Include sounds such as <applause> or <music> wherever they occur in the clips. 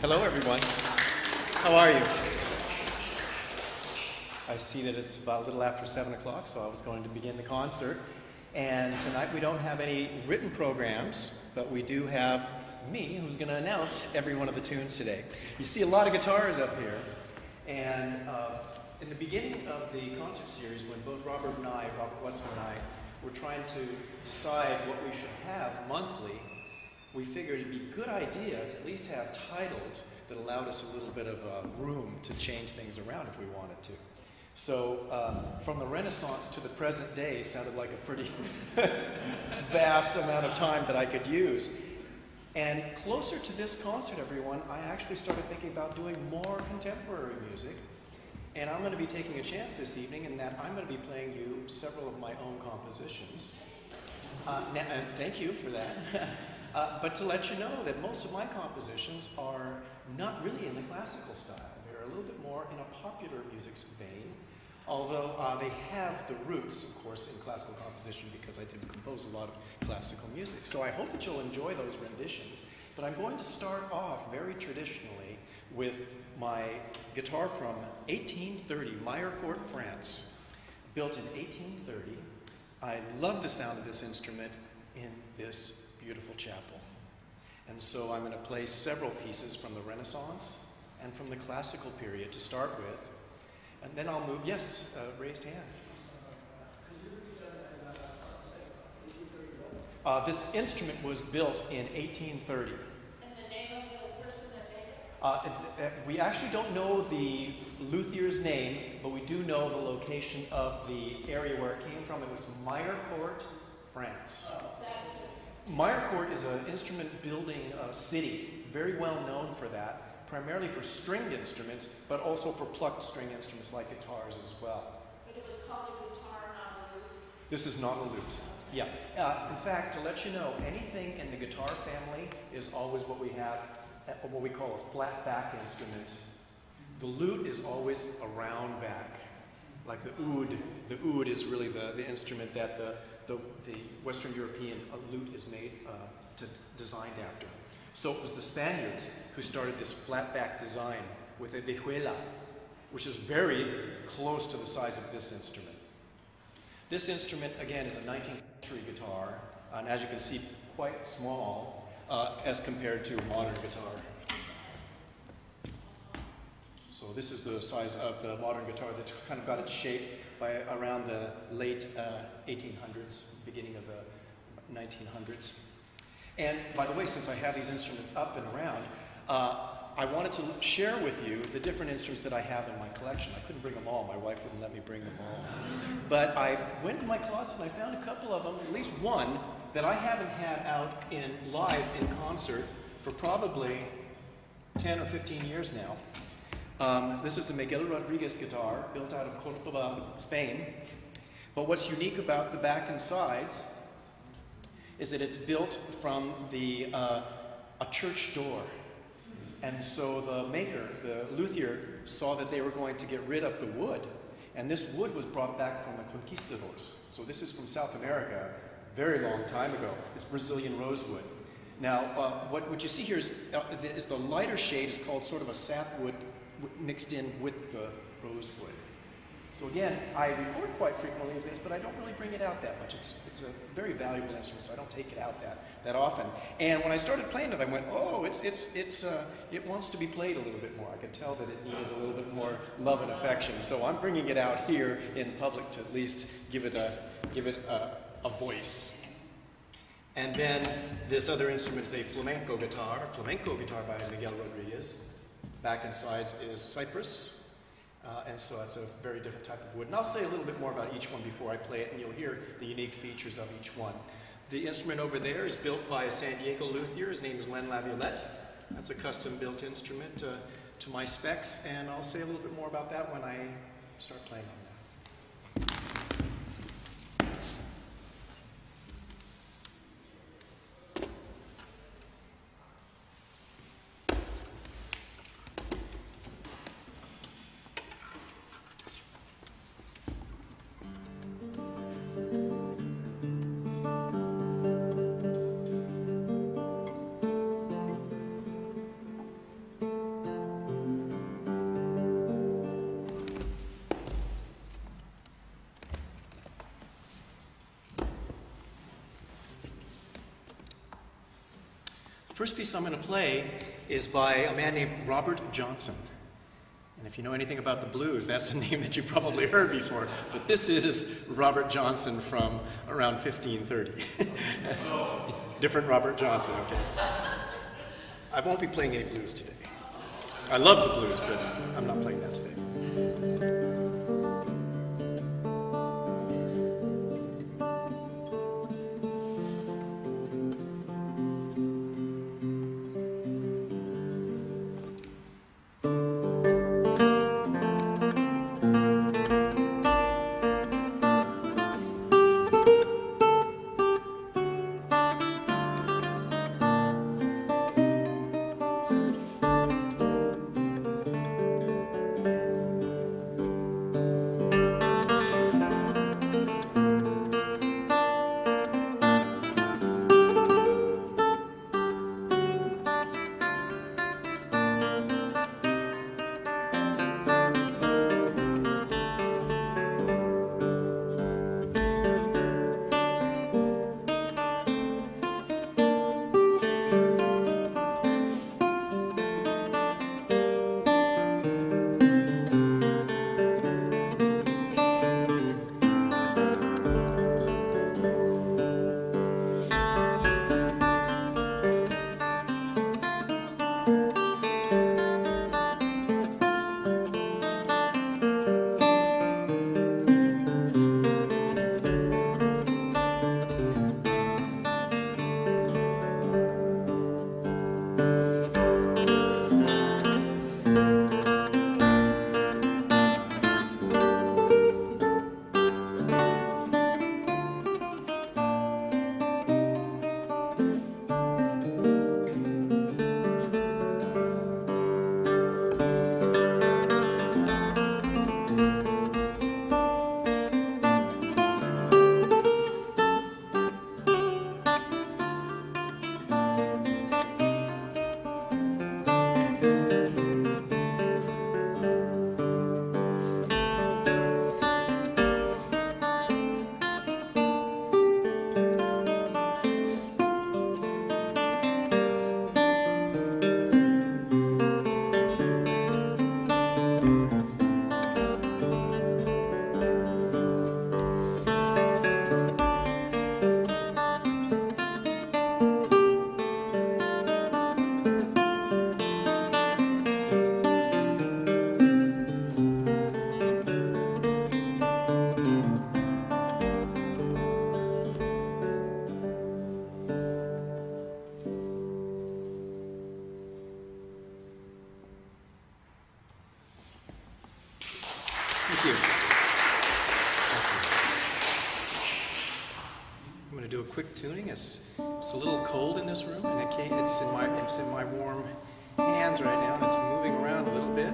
Hello, everyone. How are you? I see that it's about a little after 7 o'clock, so I was going to begin the concert. And tonight we don't have any written programs, but we do have me, who's going to announce every one of the tunes today. You see a lot of guitars up here, and uh, in the beginning of the concert series, when both Robert and I, Robert Wetzel and I, were trying to decide what we should have monthly, we figured it'd be a good idea to at least have titles that allowed us a little bit of uh, room to change things around if we wanted to. So uh, from the Renaissance to the present day sounded like a pretty <laughs> vast amount of time that I could use. And closer to this concert, everyone, I actually started thinking about doing more contemporary music. And I'm going to be taking a chance this evening in that I'm going to be playing you several of my own compositions. Uh, and thank you for that. <laughs> Uh, but to let you know that most of my compositions are not really in the classical style. They're a little bit more in a popular music vein, although uh, they have the roots, of course, in classical composition because I did compose a lot of classical music. So I hope that you'll enjoy those renditions. But I'm going to start off very traditionally with my guitar from 1830, Mirecourt, France, built in 1830. I love the sound of this instrument in this beautiful chapel. And so I'm going to play several pieces from the Renaissance and from the classical period to start with. And then I'll move, yes, uh, raised hand. Uh, this instrument was built in 1830. Uh, it, uh, we actually don't know the luthier's name, but we do know the location of the area where it came from. It was Mirecourt, France. Oh. Mirecourt is an instrument building uh, city, very well known for that, primarily for stringed instruments, but also for plucked string instruments like guitars as well. But it was called a guitar, not a lute? This is not a lute. Yeah. Uh, in fact, to let you know, anything in the guitar family is always what we have, uh, what we call a flat back instrument. The lute is always a round back, like the oud. The oud is really the, the instrument that the the, the Western European lute is made uh, to, designed after. So it was the Spaniards who started this flat back design with a vihuela, which is very close to the size of this instrument. This instrument, again, is a 19th century guitar, and as you can see, quite small uh, as compared to a modern guitar. So this is the size of the modern guitar that kind of got its shape by around the late uh, 1800s, beginning of the 1900s. And by the way, since I have these instruments up and around, uh, I wanted to share with you the different instruments that I have in my collection. I couldn't bring them all. My wife wouldn't let me bring them all. But I went in my closet and I found a couple of them, at least one, that I haven't had out in live in concert for probably 10 or 15 years now. Um, this is a Miguel Rodriguez guitar built out of Cordoba, Spain. But what's unique about the back and sides is that it's built from the, uh, a church door. And so the maker, the luthier, saw that they were going to get rid of the wood. And this wood was brought back from the conquistadors. So this is from South America, very long time ago. It's Brazilian rosewood. Now, uh, what, what you see here is, uh, is the lighter shade is called sort of a sapwood mixed in with the rosewood. So again, I record quite frequently with this, but I don't really bring it out that much. It's, it's a very valuable instrument, so I don't take it out that, that often. And when I started playing it, I went, oh, it's, it's, it's, uh, it wants to be played a little bit more. I could tell that it needed a little bit more love and affection. So I'm bringing it out here in public to at least give it a, give it a, a voice. And then this other instrument is a flamenco guitar, flamenco guitar by Miguel Rodriguez back and sides is cypress, uh, and so it's a very different type of wood. And I'll say a little bit more about each one before I play it, and you'll hear the unique features of each one. The instrument over there is built by a San Diego luthier. His name is Len Laviolette. That's a custom-built instrument uh, to my specs, and I'll say a little bit more about that when I start playing on First piece I'm going to play is by a man named Robert Johnson. And if you know anything about the blues, that's a name that you've probably heard before. But this is Robert Johnson from around 1530. <laughs> Different Robert Johnson, okay. I won't be playing any blues today. I love the blues, but I'm not playing that today. Thank you. I'm going to do a quick tuning. It's, it's a little cold in this room, and it it's, in my, it's in my warm hands right now, and it's moving around a little bit.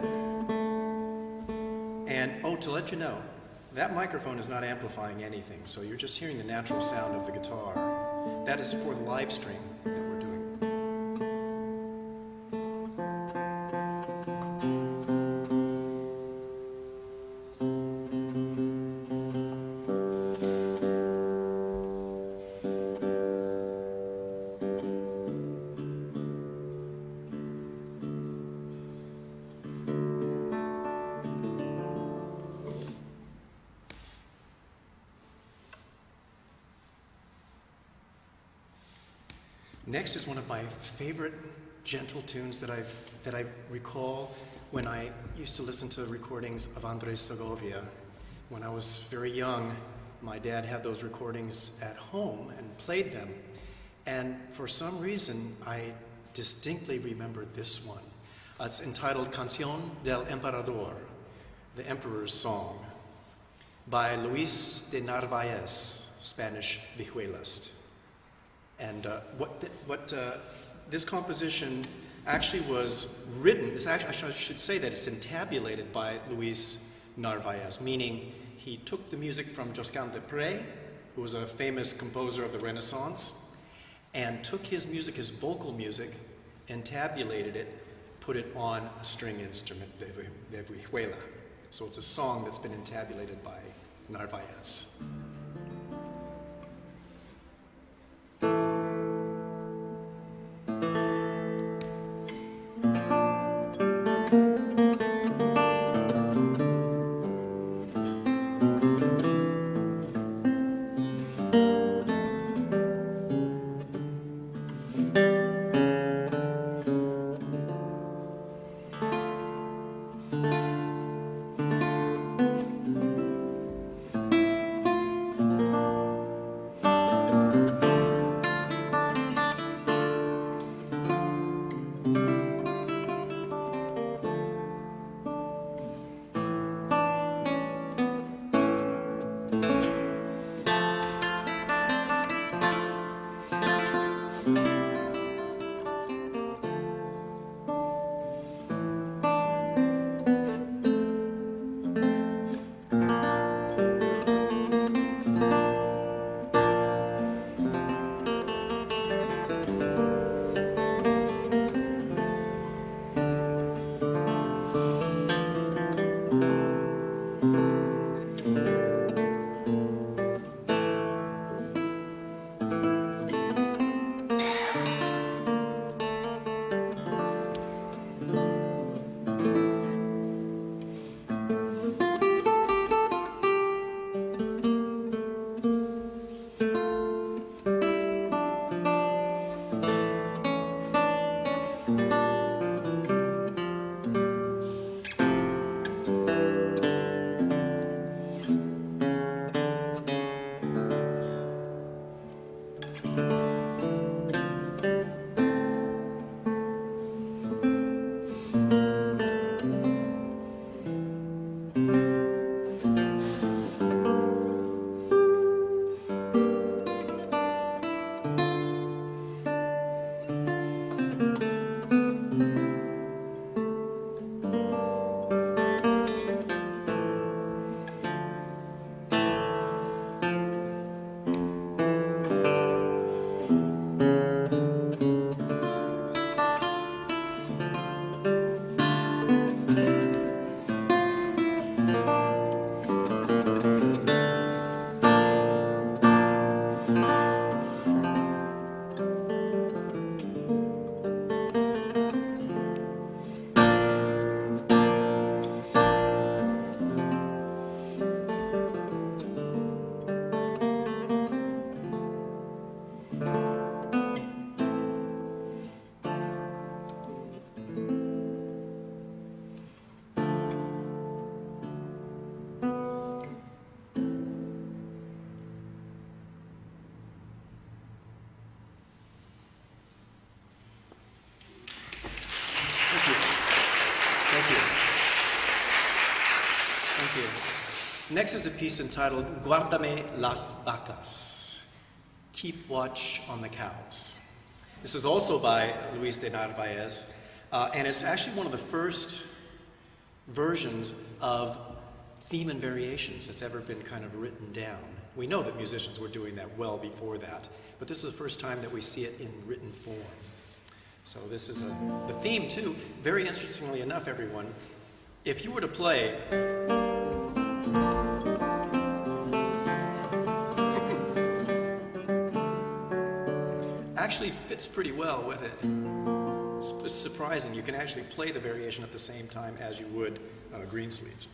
And, oh, to let you know, that microphone is not amplifying anything, so you're just hearing the natural sound of the guitar. That is for the live stream favorite gentle tunes that I've that I recall when I used to listen to recordings of Andres Segovia. When I was very young, my dad had those recordings at home and played them. And for some reason, I distinctly remember this one. It's entitled Canción del Emperador, the Emperor's Song, by Luis de Narvaez, Spanish vihuelist. And uh, what, th- what uh, this composition actually was written, it's actually, I should- say that it's entabulated by Luis Narvaez, meaning he took the music from Josquin de Prez, who was a famous composer of the Renaissance, and took his music, his vocal music, entabulated it, put it on a string instrument, de, de vihuela. So it's a song that's been entabulated by Narvaez. Next is a piece entitled Guardame las vacas. Keep watch on the cows. This is also by Luis de Narvaez, uh, and it's actually one of the first versions of theme and variations that's ever been kind of written down. We know that musicians were doing that well before that, but this is the first time that we see it in written form. So this is a, the theme too. Very interestingly enough, everyone, if you were to play. Actually fits pretty well with it. It's, surprising. You can actually play the variation at the same time as you would uh, green sleeves.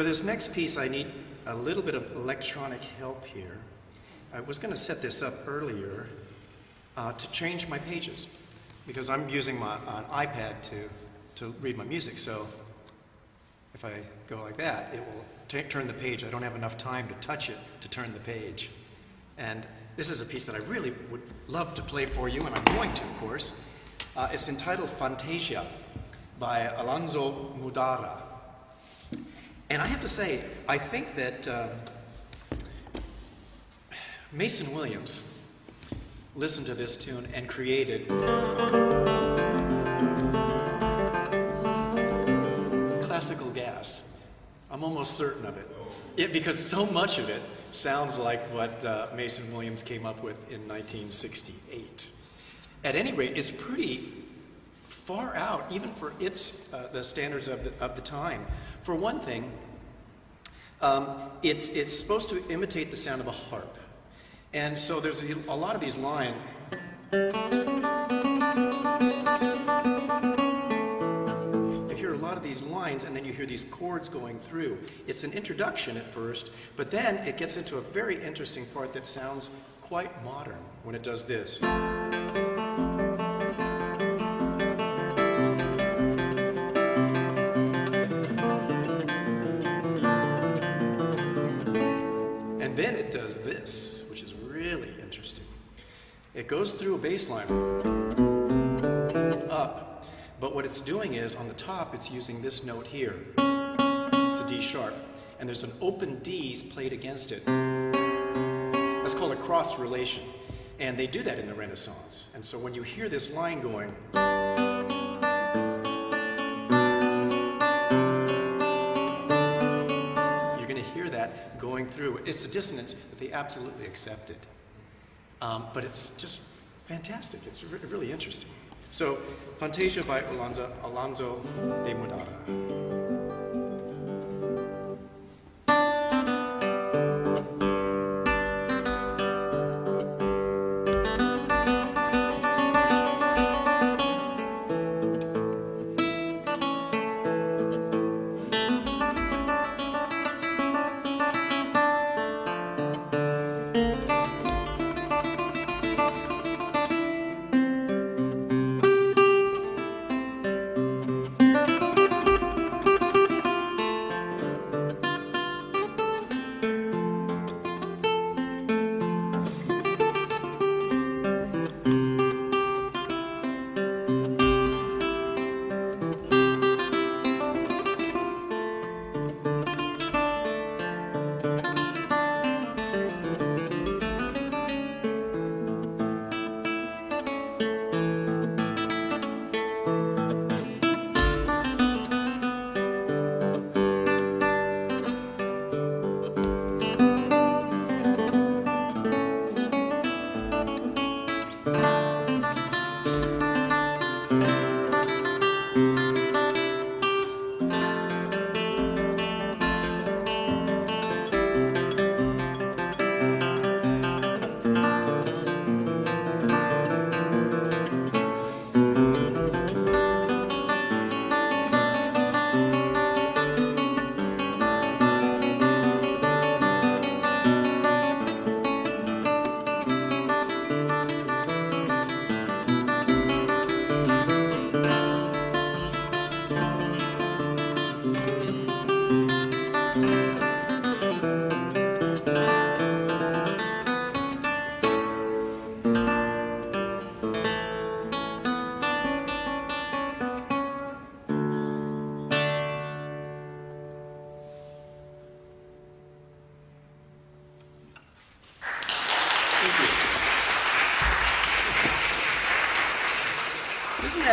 For this next piece, I need a little bit of electronic help here. I was going to set this up earlier uh, to change my pages because I'm using my an iPad to, to read my music. So if I go like that, it will turn the page. I don't have enough time to touch it to turn the page. And this is a piece that I really would love to play for you, and I'm going to, of course. Uh, it's entitled Fantasia by Alonso Mudarra. And I have to say, I think that um, Mason Williams listened to this tune and created classical gas. I'm almost certain of it. it because so much of it sounds like what uh, Mason Williams came up with in 1968. At any rate, it's pretty far out, even for its uh, the standards of the, of the time. For one thing, um, it's, it's supposed to imitate the sound of a harp. And so there's a, a lot of these lines. You hear a lot of these lines, and then you hear these chords going through. It's an introduction at first, but then it gets into a very interesting part that sounds quite modern when it does this. Does this, which is really interesting. It goes through a bass line up, but what it's doing is on the top, it's using this note here. It's a D sharp, and there's an open D's played against it. That's called a cross relation, and they do that in the Renaissance. And so when you hear this line going, going through. It's a dissonance that they absolutely accepted. Um, but it's just fantastic. It's re- really interesting. So, Fantasia by Alonso, Alonso de Mudarra.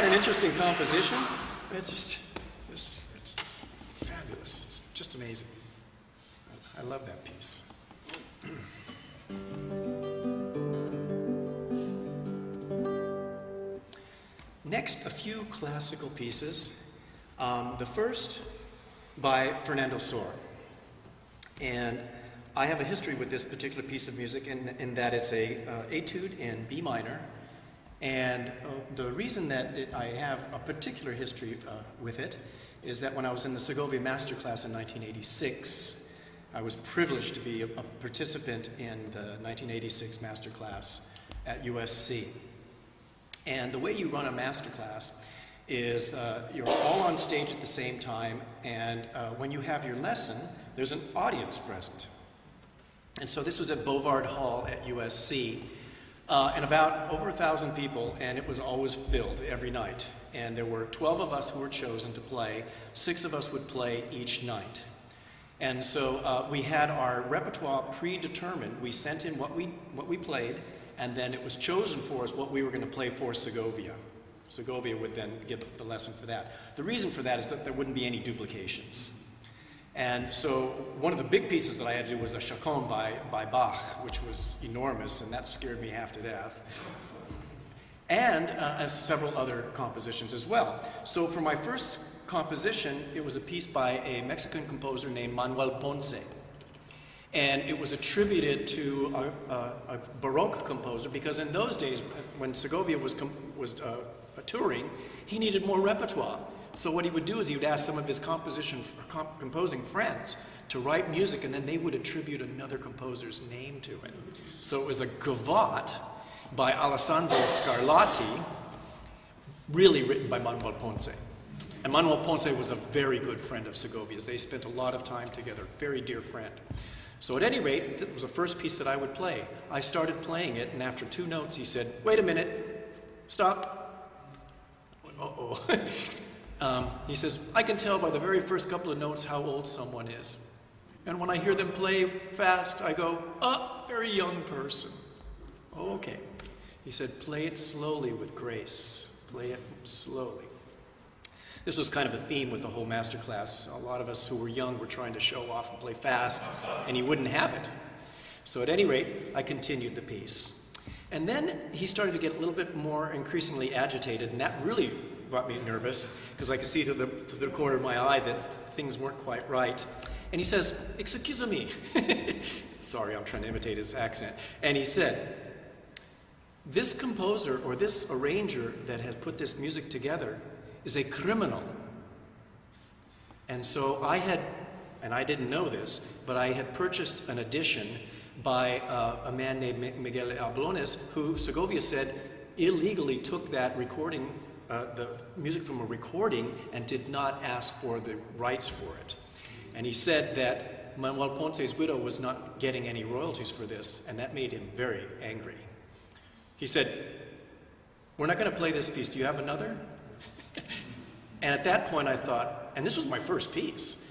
You. An interesting composition? It's just, it's, it's just fabulous. It's just amazing. I love that piece. <clears throat> Next, a few classical pieces. Um, the first by Fernando Sor. And I have a history with this particular piece of music in, in that it's a uh, etude in B minor. And uh, the reason that it, I have a particular history uh, with it is that when I was in the Segovia Masterclass in 1986, I was privileged to be a, a participant in the 1986 Masterclass at USC. And the way you run a masterclass is uh, you're all on stage at the same time, and uh, when you have your lesson, there's an audience present. And so this was at Bovard Hall at USC, uh, and about over a thousand people, and it was always filled every night. And there were 12 of us who were chosen to play. Six of us would play each night. And so uh, we had our repertoire predetermined. We sent in what we, what we played, and then it was chosen for us what we were going to play for Segovia. Segovia would then give the lesson for that. The reason for that is that there wouldn't be any duplications. And so one of the big pieces that I had to do was a chaconne by, by Bach, which was enormous, and that scared me half to death. And uh, several other compositions as well. So for my first composition, it was a piece by a Mexican composer named Manuel Ponce. And it was attributed to a, a, a Baroque composer because in those days, when Segovia was, was uh, touring, he needed more repertoire. So what he would do is he would ask some of his composition, comp composing friends to write music, and then they would attribute another composer's name to it. So it was a gavotte by Alessandro Scarlatti, really written by Manuel Ponce. And Manuel Ponce was a very good friend of Segovia's. They spent a lot of time together, very dear friend. So at any rate, that was the first piece that I would play. I started playing it, and after two notes, he said, wait a minute, stop. Uh-oh. <laughs> um, he says, I can tell by the very first couple of notes how old someone is. And when I hear them play fast, I go, ah, very young person. Okay. He said, play it slowly with grace. Play it slowly. This was kind of a theme with the whole master class. A lot of us who were young were trying to show off and play fast, and he wouldn't have it. So at any rate, I continued the piece. And then he started to get a little bit more increasingly agitated, and that really got me nervous because I could see through the, through the corner of my eye that things weren't quite right. And he says, Excuse me. <laughs> Sorry, I'm trying to imitate his accent. And he said, This composer or this arranger that has put this music together is a criminal. And so I had, and I didn't know this, but I had purchased an edition by uh, a man named Miguel Abloniz, who Segovia said illegally took that recording, uh, the music from a recording, and did not ask for the rights for it. And he said that Manuel Ponce's widow was not getting any royalties for this, and that made him very angry. He said, We're not going to play this piece. Do you have another? <laughs> and at that point, I thought, and this was my first piece.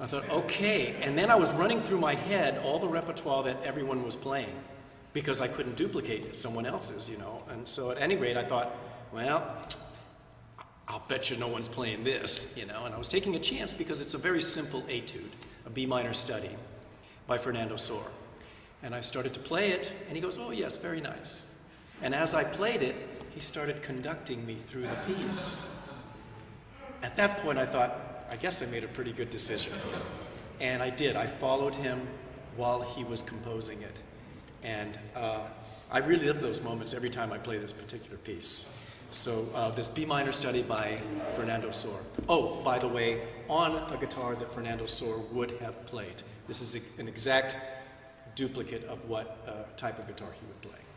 I thought, okay. And then I was running through my head all the repertoire that everyone was playing because I couldn't duplicate someone else's, you know. And so at any rate, I thought, well, I'll bet you no one's playing this, you know. And I was taking a chance because it's a very simple etude, a B minor study by Fernando Sor. And I started to play it, and he goes, oh, yes, very nice. And as I played it, he started conducting me through the piece. At that point, I thought, I guess I made a pretty good decision. And I did. I followed him while he was composing it. And uh, I really love those moments every time I play this particular piece. So uh, this B minor study by Fernando Sor. Oh, by the way, on a guitar that Fernando Sor would have played. This is a, an exact duplicate of what uh, type of guitar he would play.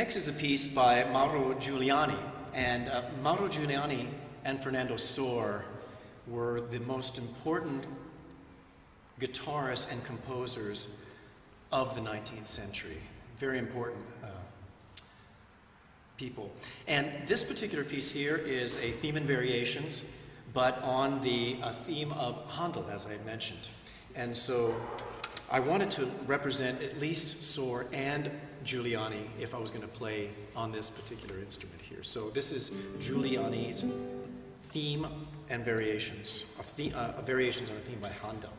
Next is a piece by Mauro Giuliani. And uh, Mauro Giuliani and Fernando Sor were the most important guitarists and composers of the 19th century. Very important uh, people. And this particular piece here is a theme and variations, but on the uh, theme of Handel, as I mentioned. And so I wanted to represent at least Sor and Giuliani if I was going to play on this particular instrument here. So this is Giuliani's theme and variations, of the, uh, variations on a theme by Handel.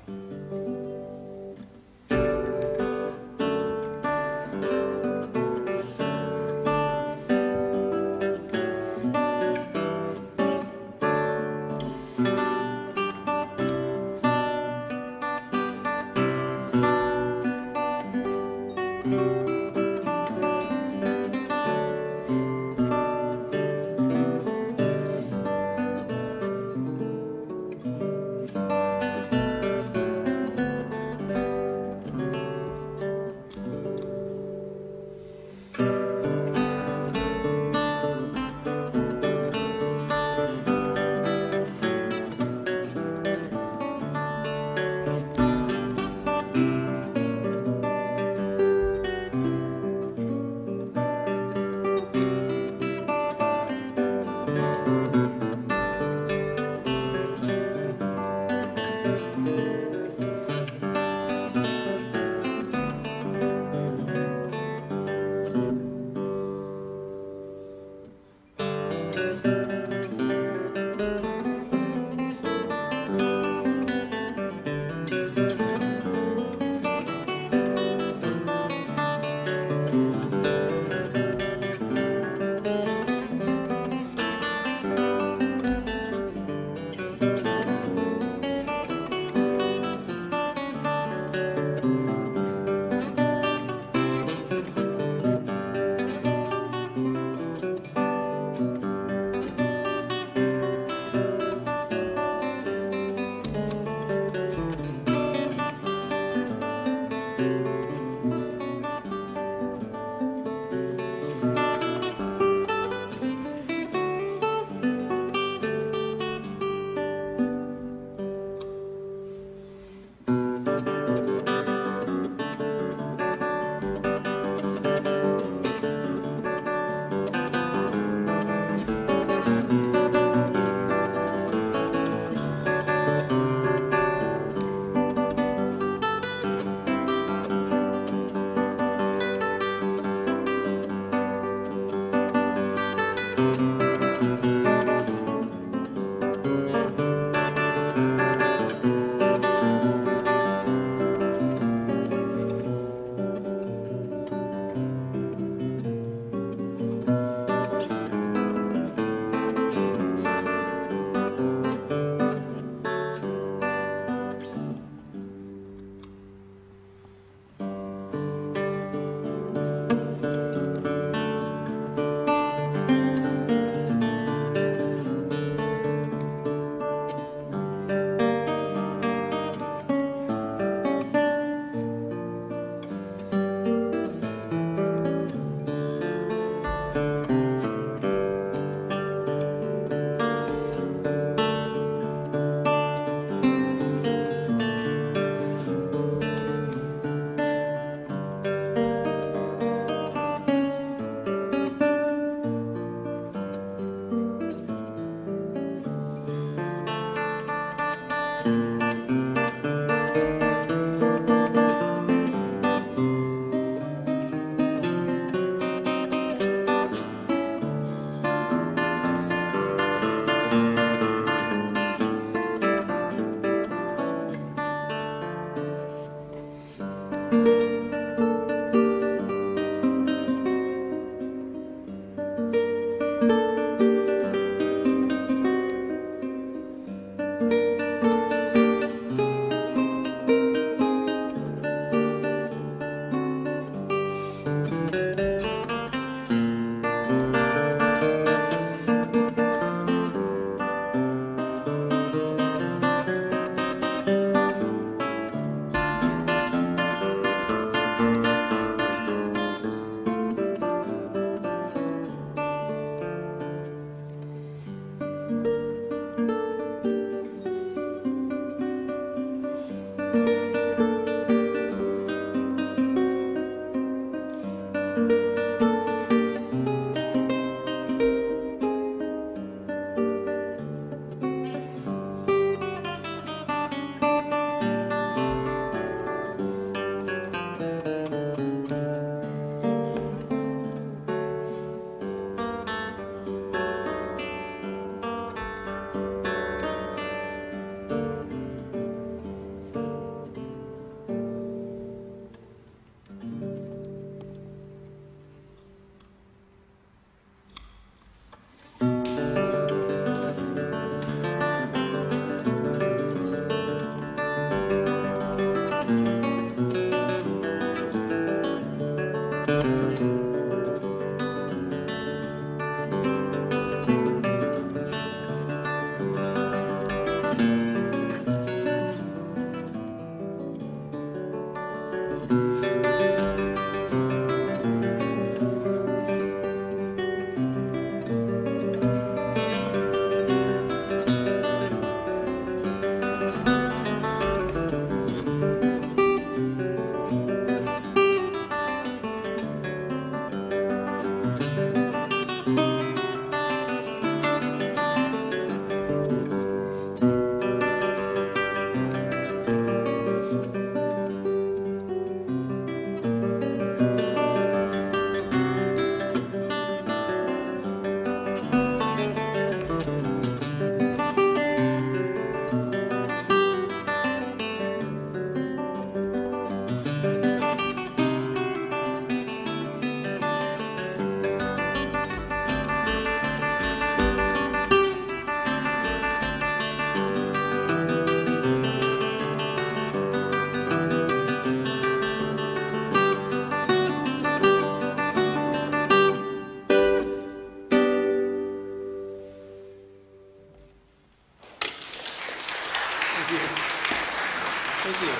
you.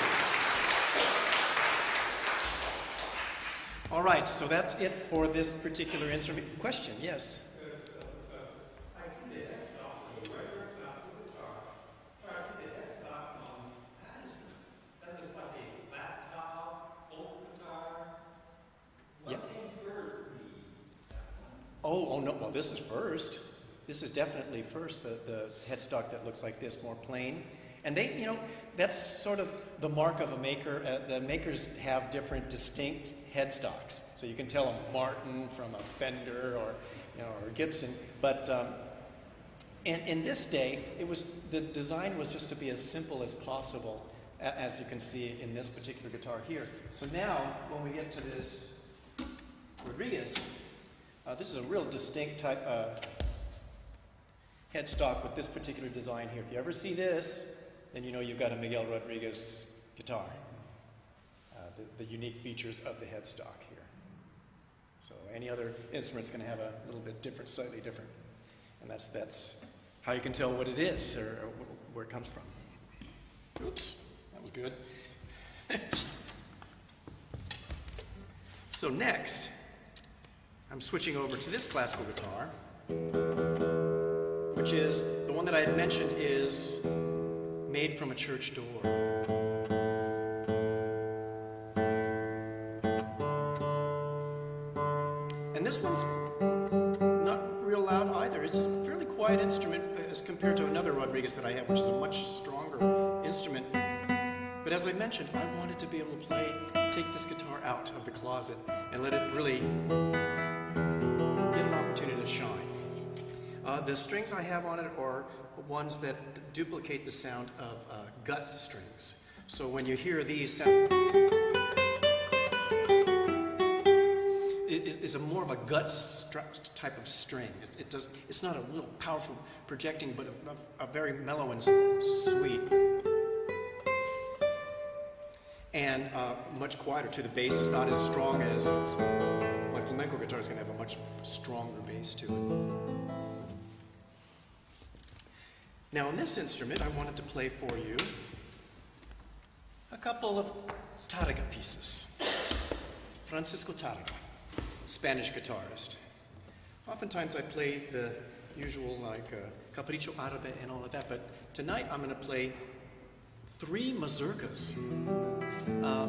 All right, so that's it for this particular instrument. Question, yes? Oh, oh, this is first. This is definitely first, the, the headstock that looks like this, more plain. And they, you know, that's sort of the mark of a maker. Uh, the makers have different distinct headstocks. So you can tell a Martin from a Fender or, you know, or Gibson. But um, in, in this day, it was, the design was just to be as simple as possible, as you can see in this particular guitar here. So now, when we get to this Rodriguez, uh, this is a real distinct type uh, headstock with this particular design here. If you ever see this, then you know you've got a Miguel Rodriguez guitar. Uh, the, the unique features of the headstock here. So any other instrument's going to have a little bit different, slightly different, and that's that's how you can tell what it is or, or where it comes from. Oops, that was good. <laughs> so next, I'm switching over to this classical guitar, which is the one that I had mentioned is made from a church door. And this one's not real loud either. It's a fairly quiet instrument as compared to another Rodriguez that I have, which is a much stronger instrument. But as I mentioned, I wanted to be able to play, take this guitar out of the closet and let it really Uh, the strings I have on it are ones that duplicate the sound of uh, gut strings. So when you hear these sound, it, is a more of a gut type of string. It, it does. It's not a real powerful projecting, but a, a, a very mellow and sweet. And uh, much quieter too. The bass is not as strong as, as my flamenco guitar is going to have a much stronger bass to it. Now, on this instrument, I wanted to play for you a couple of Tarrega pieces. Francisco Tarrega, Spanish guitarist. Oftentimes, I play the usual, like uh, Capricho Árabe and all of that, but tonight I'm going to play three mazurkas. Uh,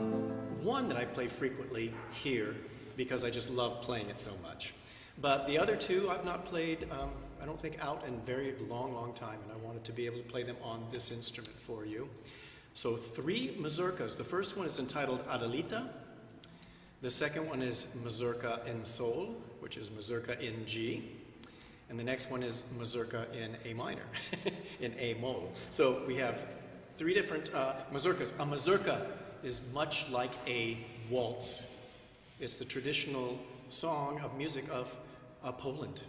one that I play frequently here because I just love playing it so much. But the other two I've not played, um, I don't think, out in very long, long time, and I wanted to be able to play them on this instrument for you. So, three mazurkas. The first one is entitled Adelita. The second one is Mazurka in Sol, which is Mazurka in G. And the next one is Mazurka in A minor, <laughs> in A mole. So we have three different uh, mazurkas. A mazurka is much like a waltz. It's the traditional song of music of uh, Poland.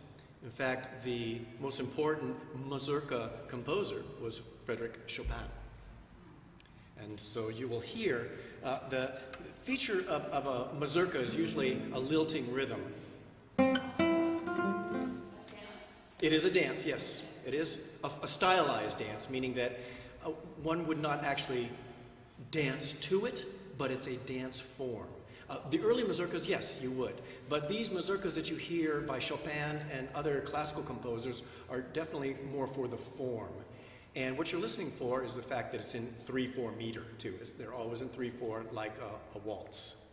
In fact, the most important mazurka composer was Frederick Chopin. And so you will hear uh, the feature of, of a mazurka is usually a lilting rhythm. It is a dance, yes. It is a, a stylized dance, meaning that uh, one would not actually dance to it, but it's a dance form. Uh, the early mazurkas, yes, you would. But these mazurkas that you hear by Chopin and other classical composers are definitely more for the form. And what you're listening for is the fact that it's in 3 4 meter, too. They're always in 3 4, like a, a waltz.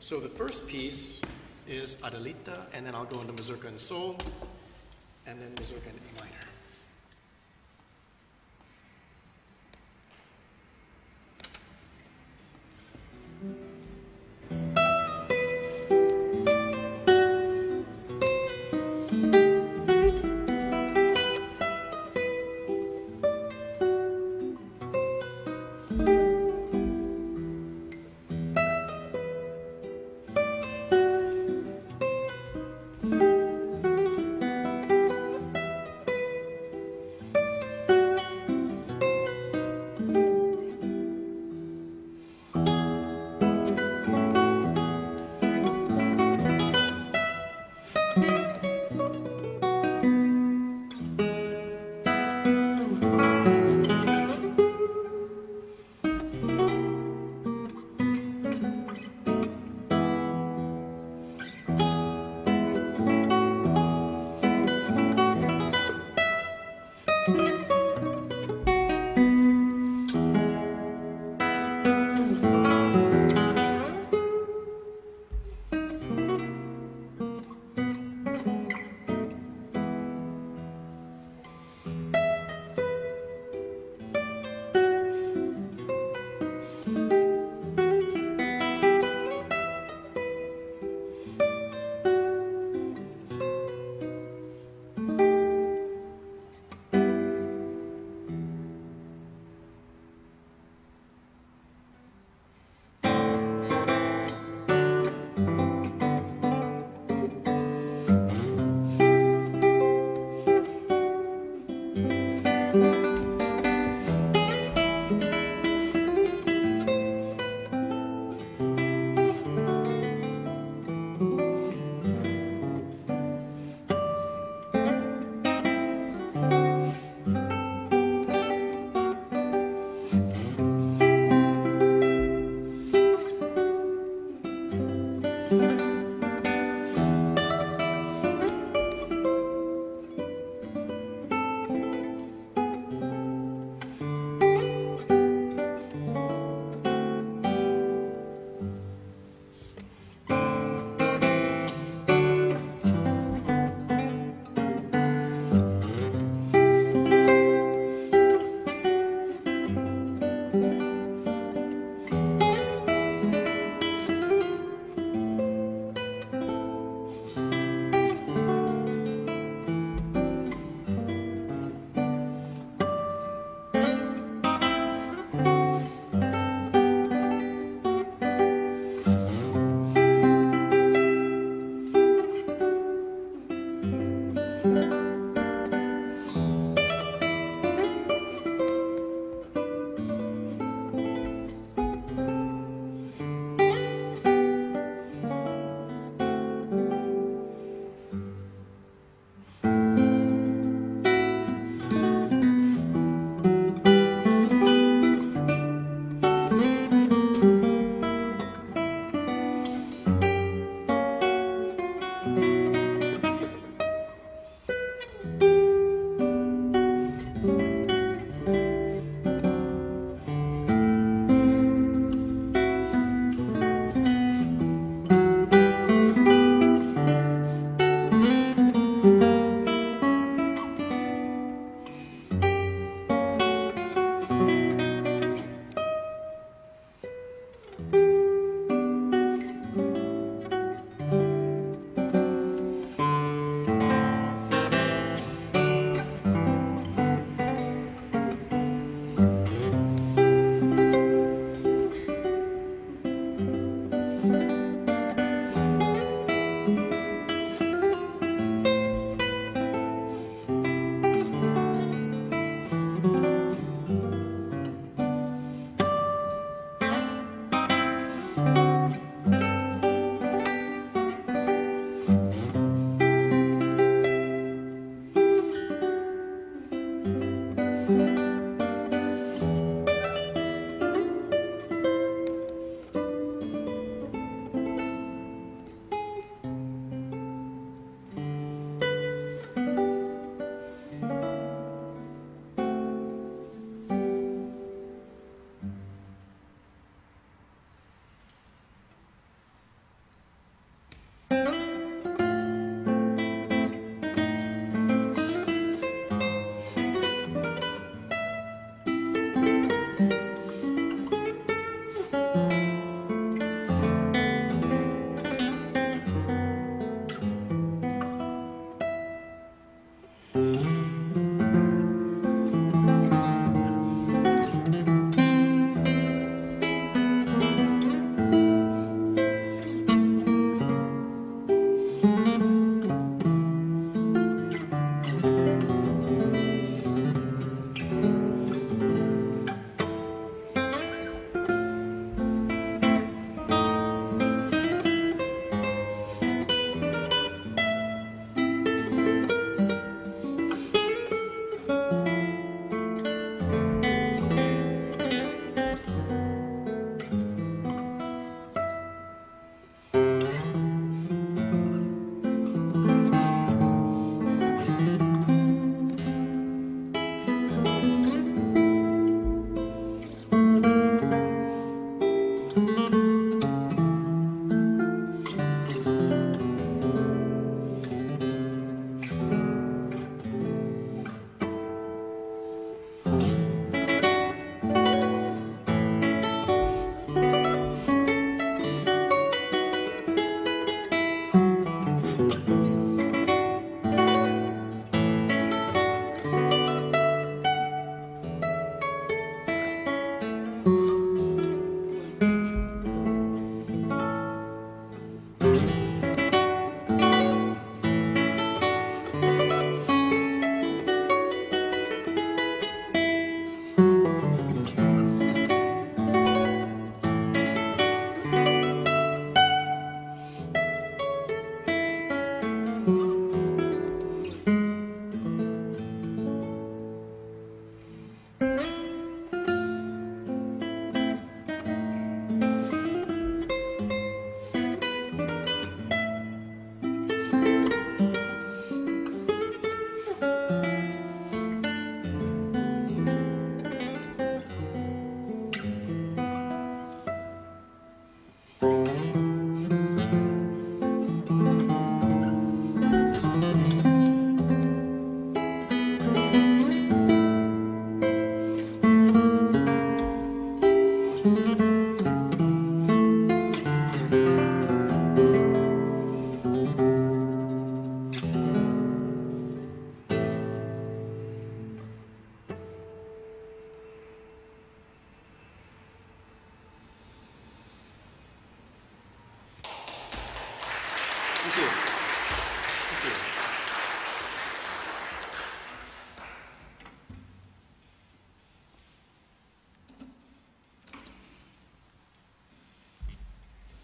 So the first piece is Adelita, and then I'll go into Mazurka in Sol, and then Mazurka in A minor. Mm-hmm.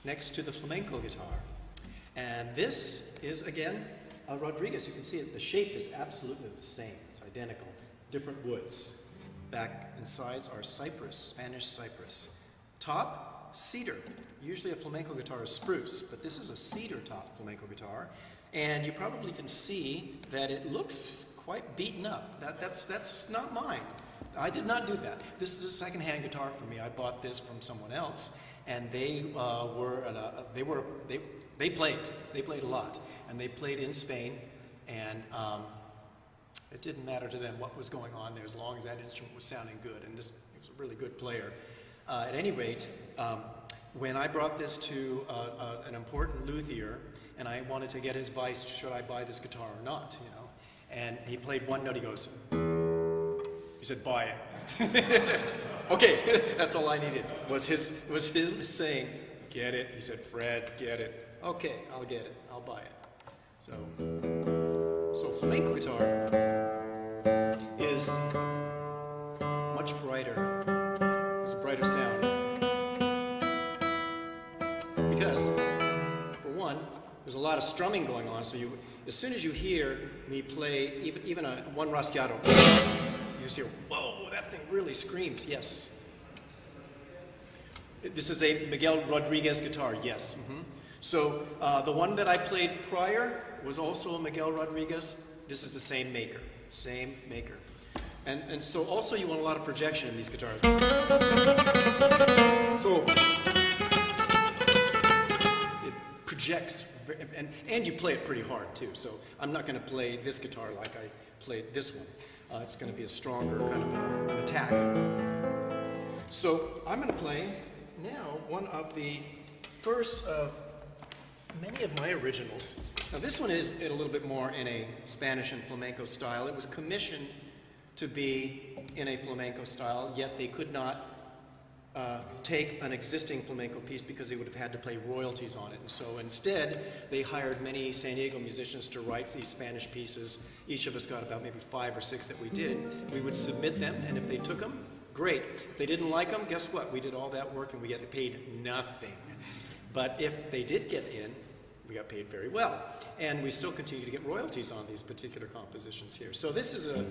Next to the flamenco guitar. And this is, again, a Rodriguez. You can see it. The shape is absolutely the same. It's identical. Different woods. Back and sides are cypress, Spanish cypress. Top, cedar. Usually a flamenco guitar is spruce, but this is a cedar top flamenco guitar. And you probably can see that it looks quite beaten up. That, that's, that's not mine. I did not do that. This is a second-hand guitar for me. I bought this from someone else, and they uh, were uh, they were they they played they played a lot, and they played in Spain, and um, it didn't matter to them what was going on there as long as that instrument was sounding good, and this was a really good player. Uh, at any rate, um, when I brought this to uh, uh, an important luthier, and I wanted to get his advice, should I buy this guitar or not, you know, and he played one note. He goes. He said, buy it. <laughs> okay, <laughs> that's all I needed was his, was his saying, get it. He said, Fred, get it. Okay, I'll get it. I'll buy it. So, so flamenco guitar is much brighter, has a brighter sound. Because, for one, there's a lot of strumming going on, so you, as soon as you hear me play even, even a one rasgueado, you just hear, thing really screams. Yes. This is a Miguel Rodriguez guitar, yes. Mm-hmm. So uh, the one that I played prior was also a Miguel Rodriguez. This is the same maker, same maker. And, and so also you want a lot of projection in these guitars. So it projects, and, and you play it pretty hard too. So I'm not going to play this guitar like I played this one. Uh, it's going to be a stronger kind of a, an attack. So I'm going to play now one of the first of many of my originals. Now this one is a little bit more in a Spanish and flamenco style. It was commissioned to be in a flamenco style, yet they could not uh, take an existing flamenco piece because they would have had to pay royalties on it. And so instead, they hired many San Diego musicians to write these Spanish pieces. Each of us got about maybe five or six that we did. We would submit them, and if they took them, great. If they didn't like them, guess what? We did all that work and we got paid nothing. But if they did get in, we got paid very well. And we still continue to get royalties on these particular compositions here. So this is a,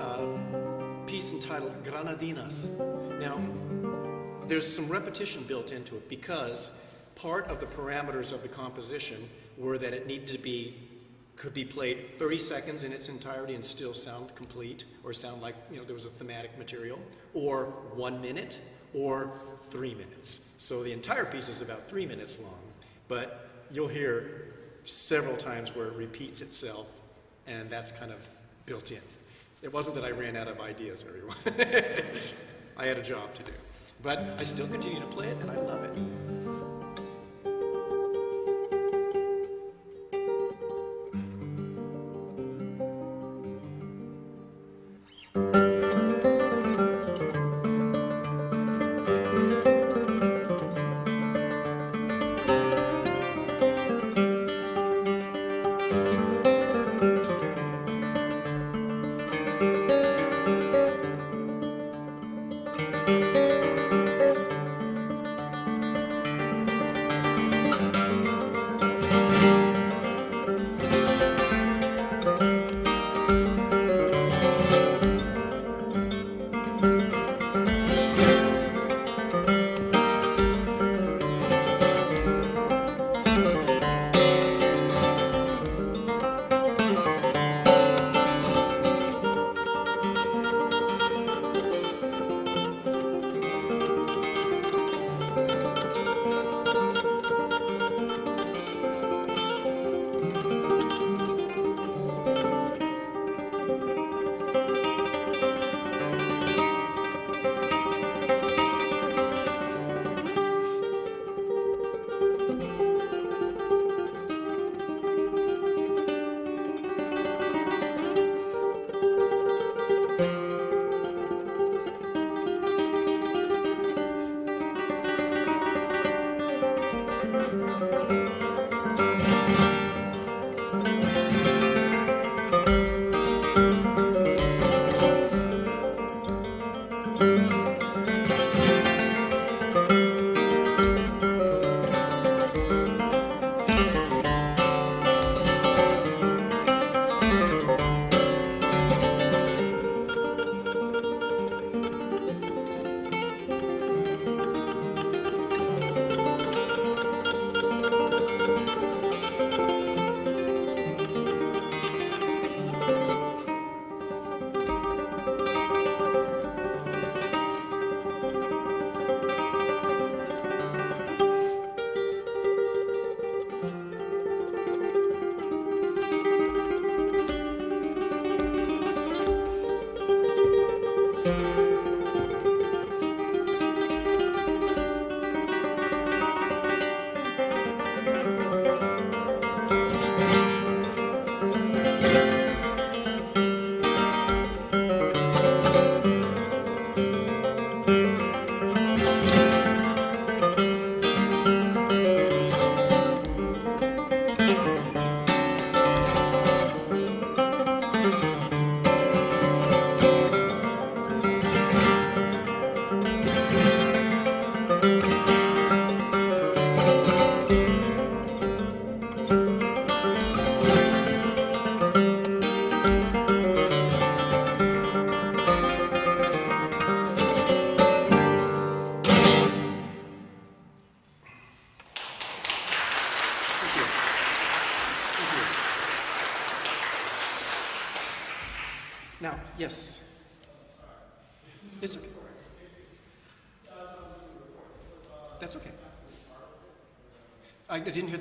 a piece entitled Granadinas. Now, there's some repetition built into it because part of the parameters of the composition were that it needed to be could be played 30 seconds in its entirety and still sound complete or sound like you know there was a thematic material or one minute or three minutes so the entire piece is about three minutes long but you'll hear several times where it repeats itself and that's kind of built in it wasn't that i ran out of ideas everyone <laughs> i had a job to do but I still continue to play it and I love it.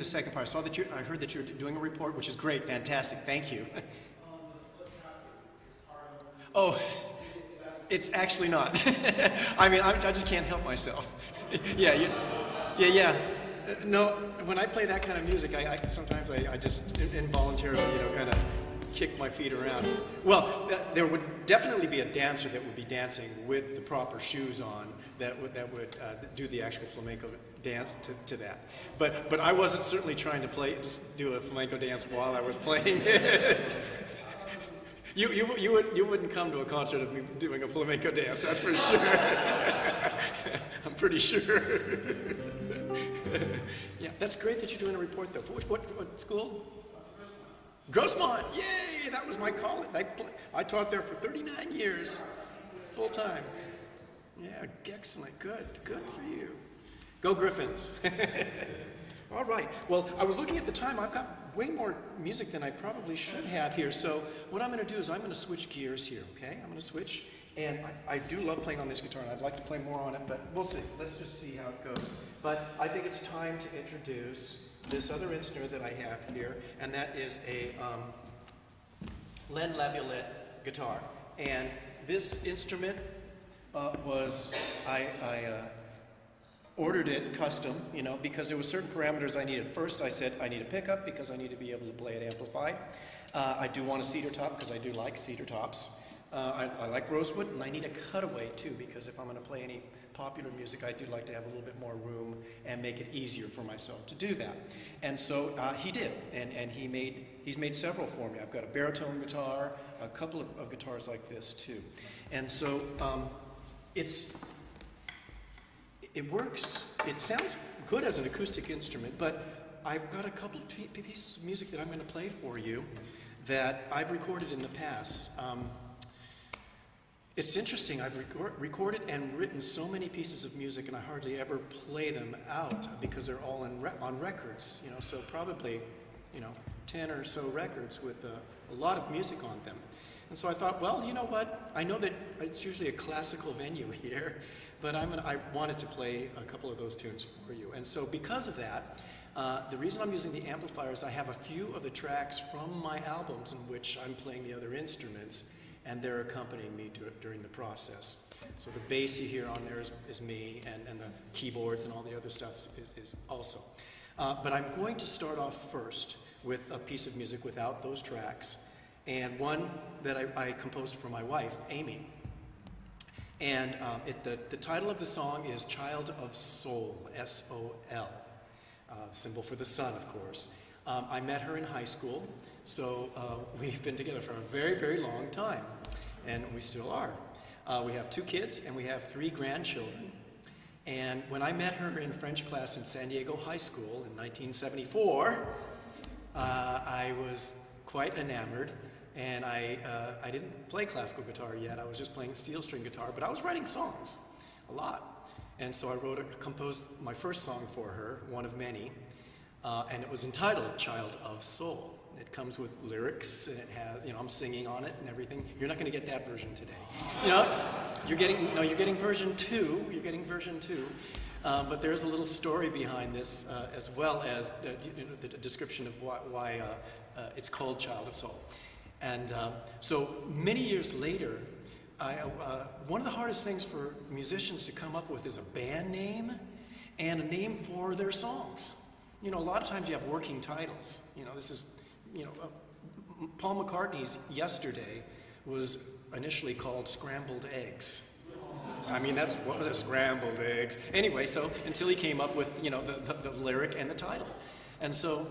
The second part. I saw that you, I heard that you're doing a report, which is great, fantastic, thank you. <laughs> Oh, it's actually not. <laughs> I mean, I, I just can't help myself. yeah, <laughs> you, yeah, yeah. Uh, no, when I play that kind of music, I, I sometimes I, I just involuntarily, you know, kind of kick my feet around. Well, th- there would definitely be a dancer that would be dancing with the proper shoes on that would, that would uh, do the actual flamenco dance to, to that. But, but I wasn't certainly trying to play, do a flamenco dance while I was playing. <laughs> You, you, you, would, you wouldn't come to a concert of me doing a flamenco dance, that's for sure. <laughs> I'm pretty sure. <laughs> yeah, that's great that you're doing a report, though. What, what, what school? Grossmont. Yay, that was my college. I, I taught there for 39 years, full time. Yeah, excellent. Good. Good for you. Go Griffins. <laughs> All right. Well, I was looking at the time. I've got way more music than I probably should have here. So what I'm going to do is I'm going to switch gears here, okay? I'm going to switch. And I, I, do love playing on this guitar, and I'd like to play more on it, but we'll see. Let's just see how it goes. But I think it's time to introduce this other instrument that I have here, and that is a um, Len Laviolette guitar. And this instrument uh, was, I, I uh, ordered it custom, you know, because there were certain parameters I needed. First, I said I need a pickup because I need to be able to play it amplified. Uh, I do want a cedar top because I do like cedar tops. Uh, I, I, like rosewood, and I need a cutaway too because if I'm going to play any popular music, I do like to have a little bit more room and make it easier for myself to do that. And so uh, he did, and, and he made he's made several for me. I've got a baritone guitar, a couple of, of guitars like this too, and so um, it's it works. It sounds good as an acoustic instrument, but I've got a couple of pieces of music that I'm going to play for you that I've recorded in the past. Um, it's interesting, I've record, recorded and written so many pieces of music and I hardly ever play them out because they're all re on records, you know, so probably, you know, 10 or so records with uh, a lot of music on them. And so I thought, well, you know what? I know that it's usually a classical venue <laughs> here, but I'm I wanted to play a couple of those tunes for you. And so because of that, uh, the reason I'm using the amplifiers, I have a few of the tracks from my albums in which I'm playing the other instruments, and they're accompanying me during the process. So the bass you hear on there is, is me, and, and the keyboards and all the other stuff is, is also. Uh, but I'm going to start off first with a piece of music without those tracks, and one that I, I composed for my wife, Amy. And um, it, the, the title of the song is Child of Sol, S O L, uh, symbol for the sun, of course. Um, I met her in high school, so uh, <laughs> we've been together for a very, very long time, and we still are. Uh, we have two kids and we have three grandchildren. And when I met her in French class in San Diego High School in 1974, uh, I was quite enamored and I, uh, I didn't play classical guitar yet. I was just playing steel string guitar, but I was writing songs a lot. And so I wrote, a, composed my first song for her, one of many, uh, and it was entitled Child of Sol. It comes with lyrics, and it has, you know, I'm singing on it and everything. You're not going to get that version today. You know, you're getting, no, you're getting version two. You're getting version two. Um, but there's a little story behind this, uh, as well as uh, you know, the description of why, why uh, uh, it's called Child of Sol. And um, so many years later, I, uh, one of the hardest things for musicians to come up with is a band name and a name for their songs. You know, a lot of times you have working titles. You know, this is, you know, uh, Paul McCartney's Yesterday was initially called Scrambled Eggs. I mean, that's what was it, scrambled eggs. Anyway, so until he came up with, you know, the, the, the lyric and the title. And so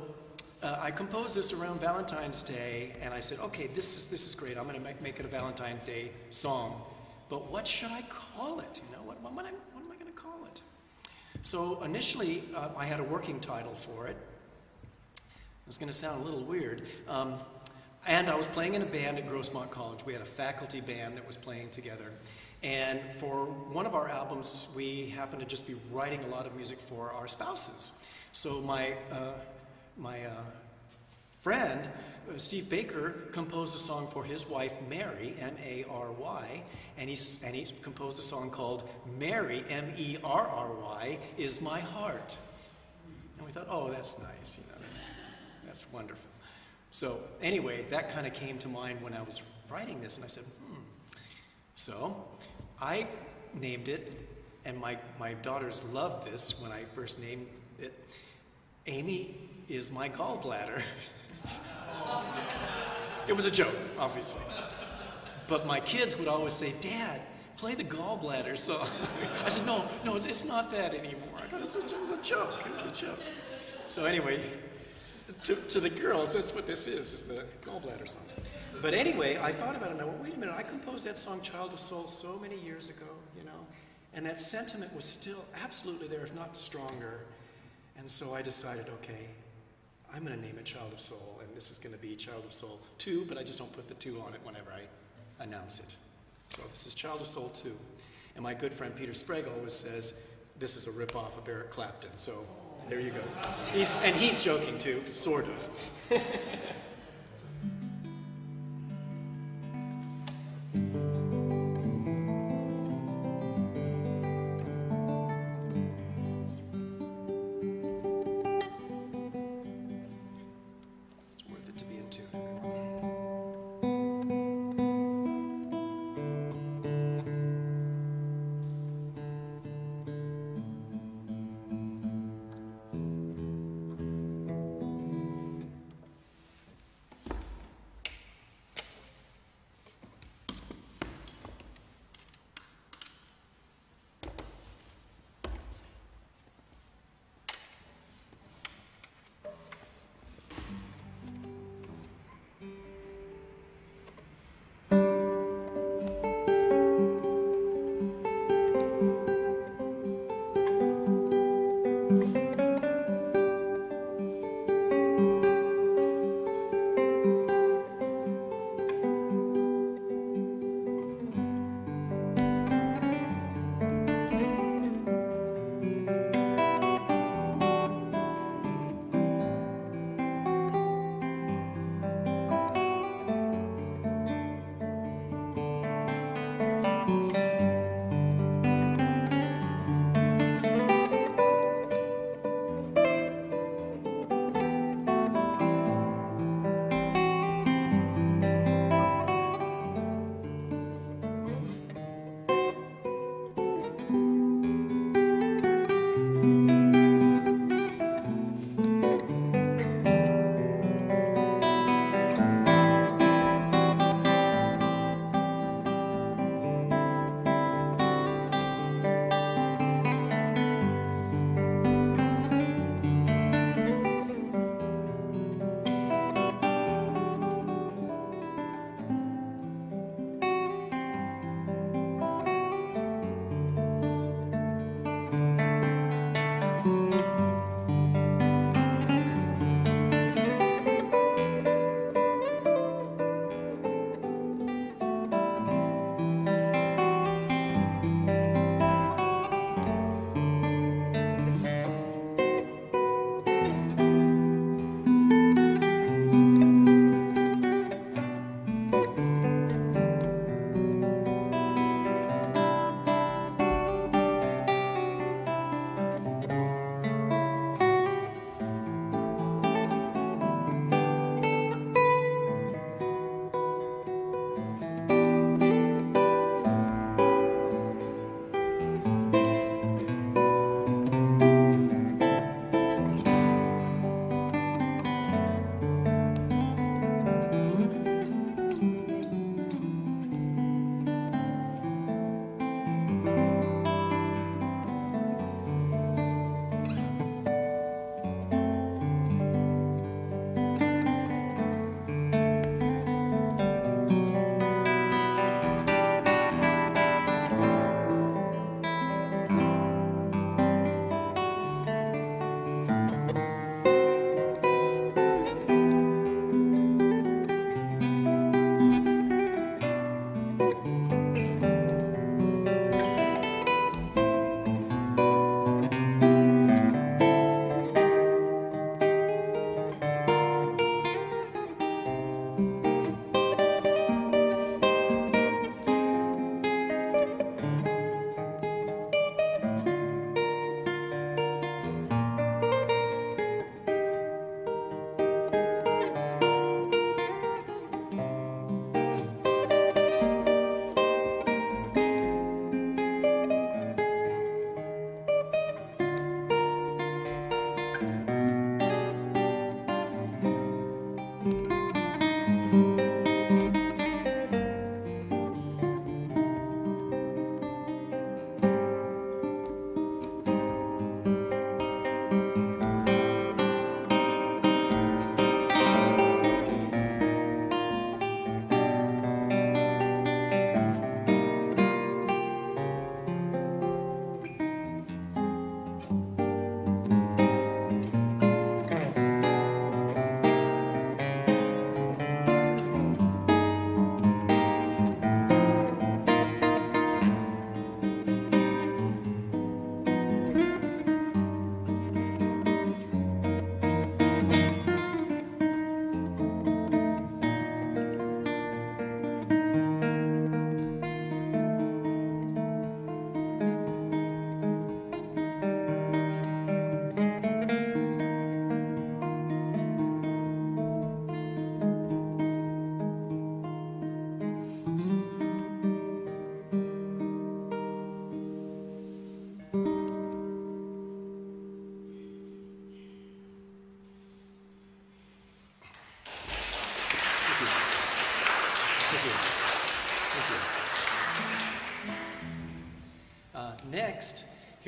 uh, I composed this around Valentine's Day, and I said, okay, this is, this is great. I'm going to make, make it a Valentine's Day song. But what should I call it? You know, what, what, what, am, what am I going to call it? So initially, uh, I had a working title for it. It's going to sound a little weird. Um, and I was playing in a band at Grossmont College. We had a faculty band that was playing together. And for one of our albums, we happened to just be writing a lot of music for our spouses. So my uh, my uh, friend uh, Steve Baker composed a song for his wife Mary, M A R Y, and he's and he composed a song called Mary, M E R R Y, is my heart. And we thought, oh, that's nice, you know, that's wonderful. So anyway, that kind of came to mind when I was writing this, and I said, hmm. So I named it, and my, my daughters loved this when I first named it. Amy is my gallbladder. <laughs> it was a joke, obviously. But my kids would always say, Dad, play the gallbladder song. <laughs> I said, No, no, it's, it's not that anymore. It was, it was a joke. It was a joke. So, anyway, to, to the girls, that's what this is, is the gallbladder song. But anyway, I thought about it and I went, wait a minute, I composed that song Child of Sol so many years ago, you know, and that sentiment was still absolutely there, if not stronger. And so I decided, okay, I'm going to name it Child of Sol, and this is going to be Child of Sol 2, but I just don't put the 2 on it whenever I announce it. So this is Child of Sol 2. And my good friend Peter Sprague always says this is a ripoff of Eric Clapton. So there you go. He's, and he's joking too, sort of. <laughs>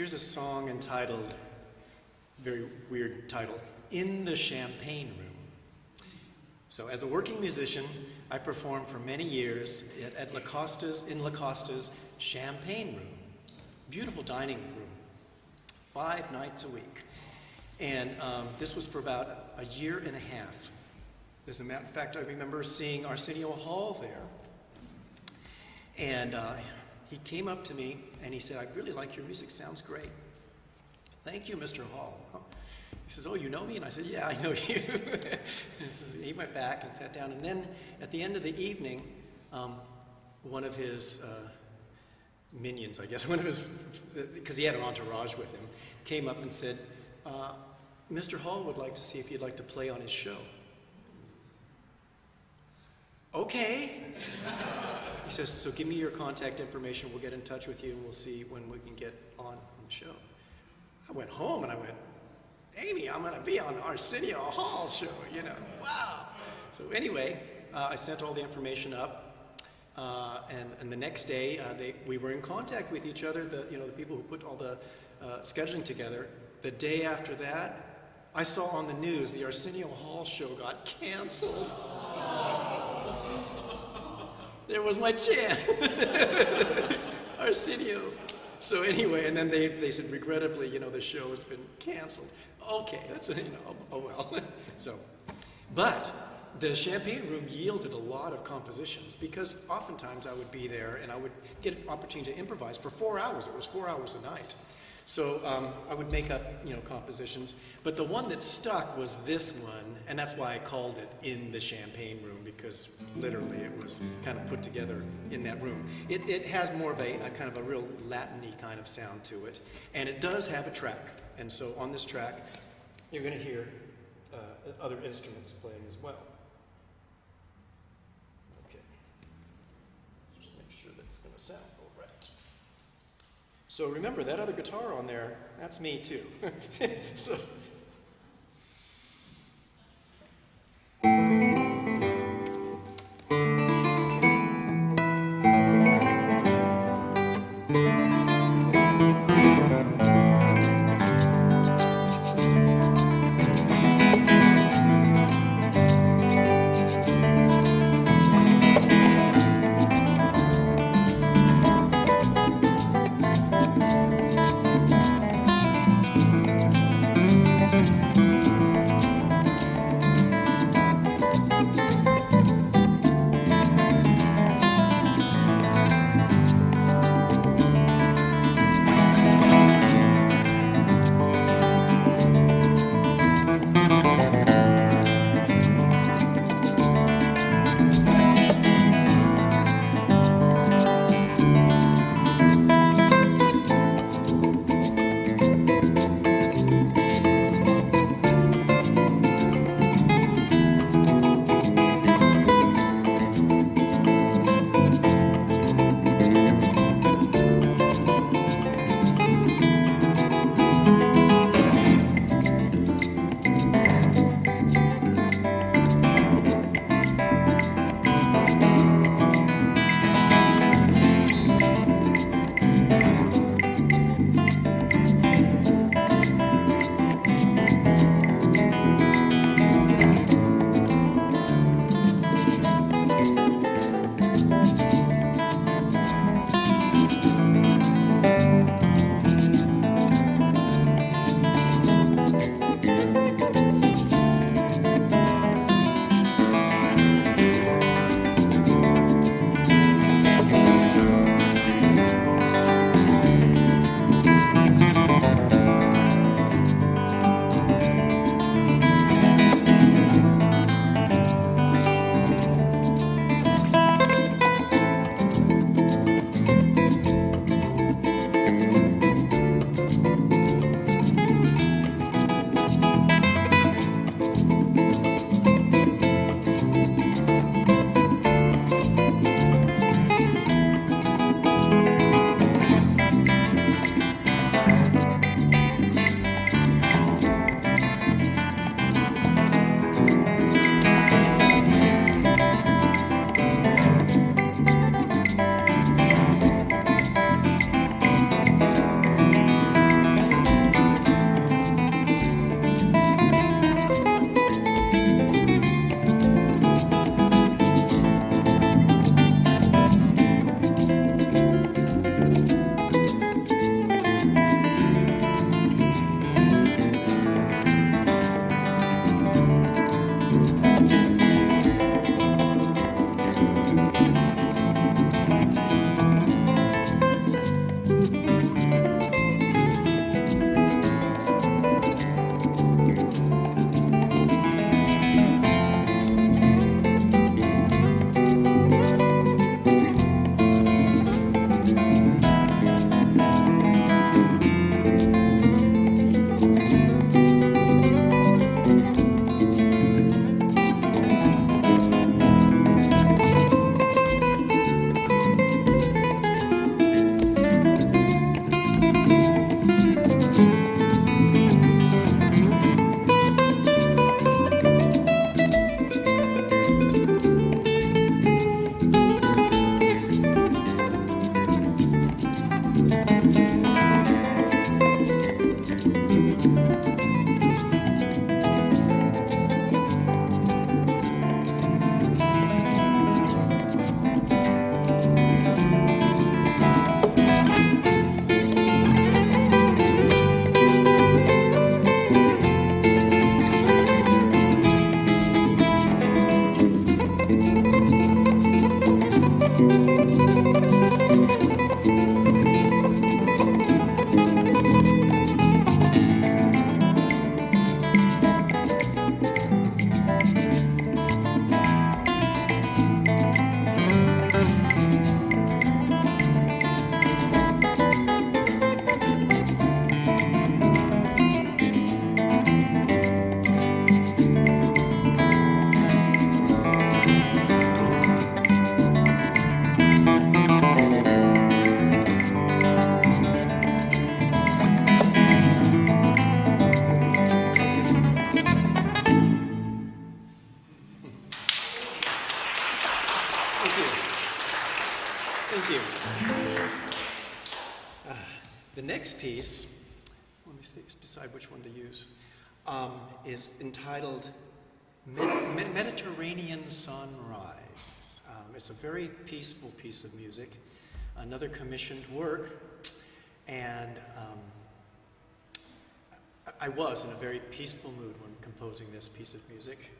here's a song entitled, very weird title, In the Champagne Room. So, as a working musician, I performed for many years at, at La Costa's, in La Costa's Champagne Room. Beautiful dining room, five nights a week. And um, this was for about a year and a half. As a matter of fact, I remember seeing Arsenio Hall there. And uh, he came up to me and he said, I really like your music, sounds great. Thank you, Mr. Hall. He says, Oh, you know me? And I said, Yeah, I know <laughs> you. he went back and sat down. And then at the end of the evening, um, one of his uh, minions, I guess, <laughs> one of his, because he had an entourage with him, came up and said, uh, Mr. Hall would like to see if you'd like to play on his show. Okay. <laughs> he says, So give me your contact information. We'll get in touch with you and we'll see when we can get on, on the show. I went home and I went, Amy, I'm going to be on the Arsenio Hall show, you know. Wow. So anyway, uh, I sent all the information up. Uh, and, and the next day, uh, they, we were in contact with each other, the, you know, the people who put all the uh, scheduling together. The day after that, I saw on the news the Arsenio Hall show got canceled. <laughs> there was my chance. <laughs> Arsenio. So anyway, and then they, they said, regrettably, you know, the show has been canceled. Okay, that's, a, you know, oh, oh well. <laughs> so, but the Champagne Room yielded a lot of compositions because oftentimes I would be there and I would get an opportunity to improvise for four hours. It was four hours a night. So um, I would make up, you know, compositions. But the one that stuck was this one, and that's why I called it In the Champagne Room, because literally it was kind of put together in that room. It, it has more of a, a kind of a real Latin kind of sound to it, and it does have a track. And so on this track, you're going to hear uh, other instruments playing as well. Okay. Let's just make sure that it's going to sound all right. So remember, that other guitar on there, that's me too. <laughs> so. Very peaceful piece of music, another commissioned work, and um, I- was in a very peaceful mood when composing this piece of music,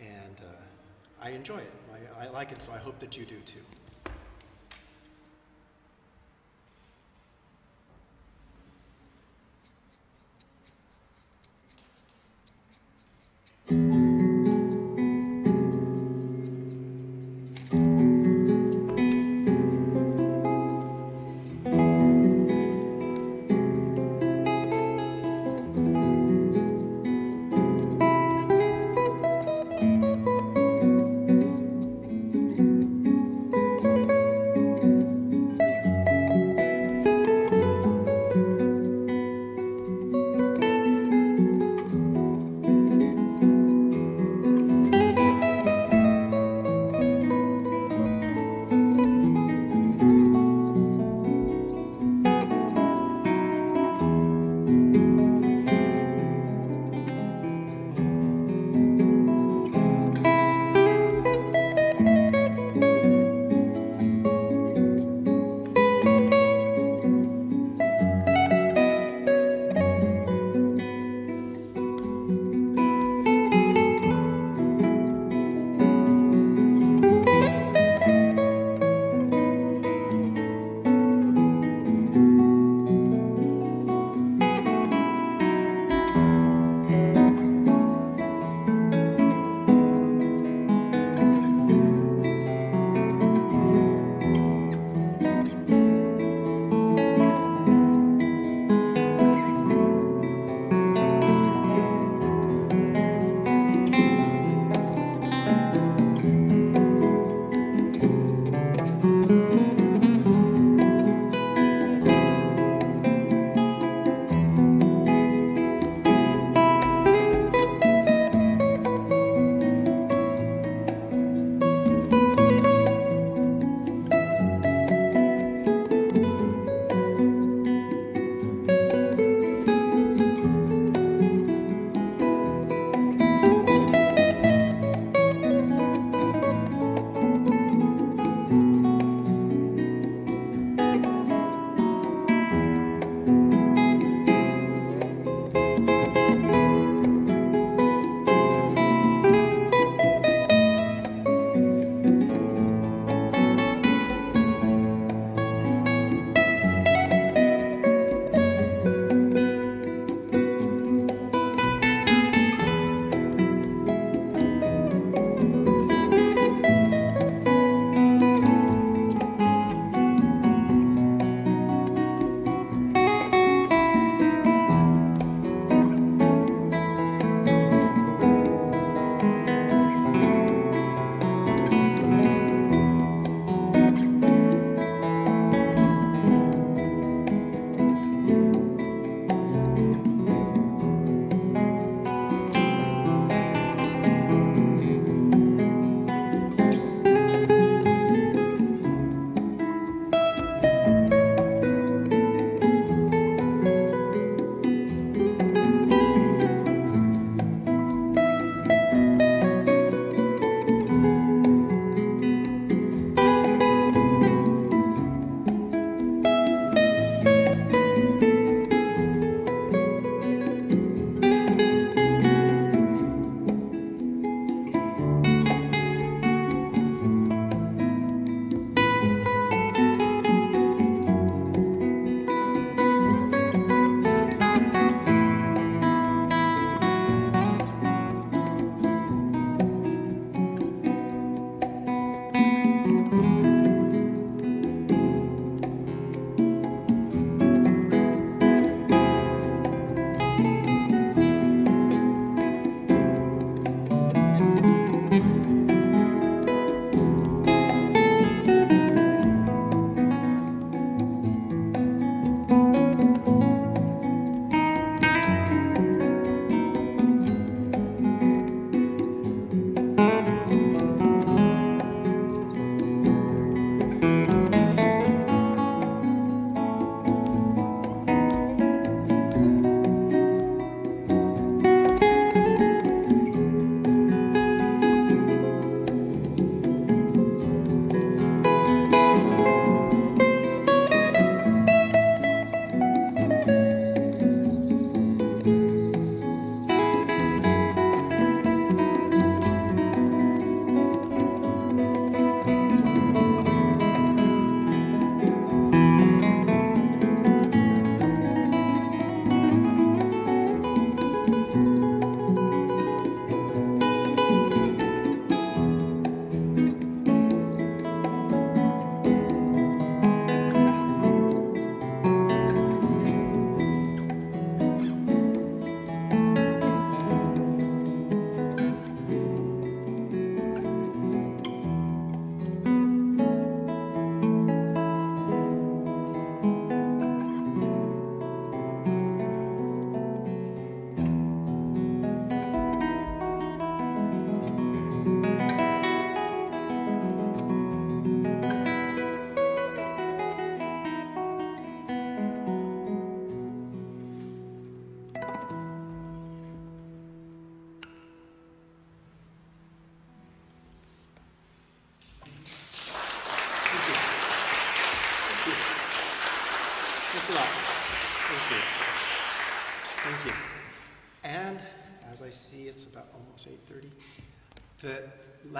and uh, I enjoy it. I, I like it, so I hope that you do too.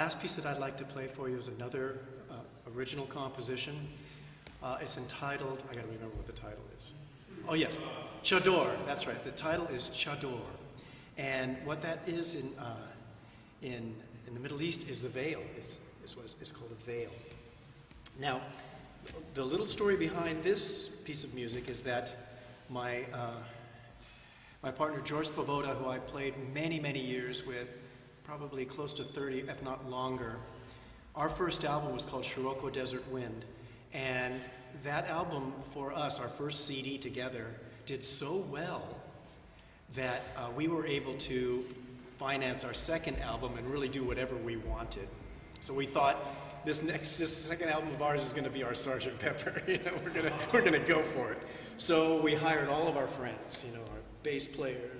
Last piece that I'd like to play for you is another uh, original composition. Uh, It's entitled, I gotta remember what the title is. Oh, yes, Chador, that's right. The title is Chador. And what that is in, uh, in, in the Middle East is the veil, what it's, it's called a veil. Now, the little story behind this piece of music is that my, uh, my partner George Svoboda, who I played many, many years with, probably close to 30, if not longer, our first album was called Scirocco Desert Wind. And that album, for us, our first CD together, did so well that uh, we were able to finance our second album and really do whatever we wanted. So we thought this next this second album of ours is going to be our Sergeant Pepper. <laughs> you know, we're going to we're going to go for it. So we hired all of our friends, you know, our bass player,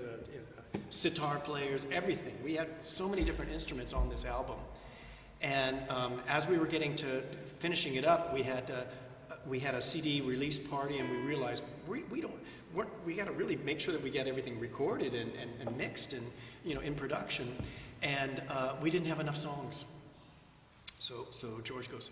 sitar players, everything. We had so many different instruments on this album. And um, as we were getting to finishing it up, we had uh, we had a CD release party, and we realized we, we don't we got to really make sure that we get everything recorded and, and, and mixed and you know in production. And uh, we didn't have enough songs. So so George goes,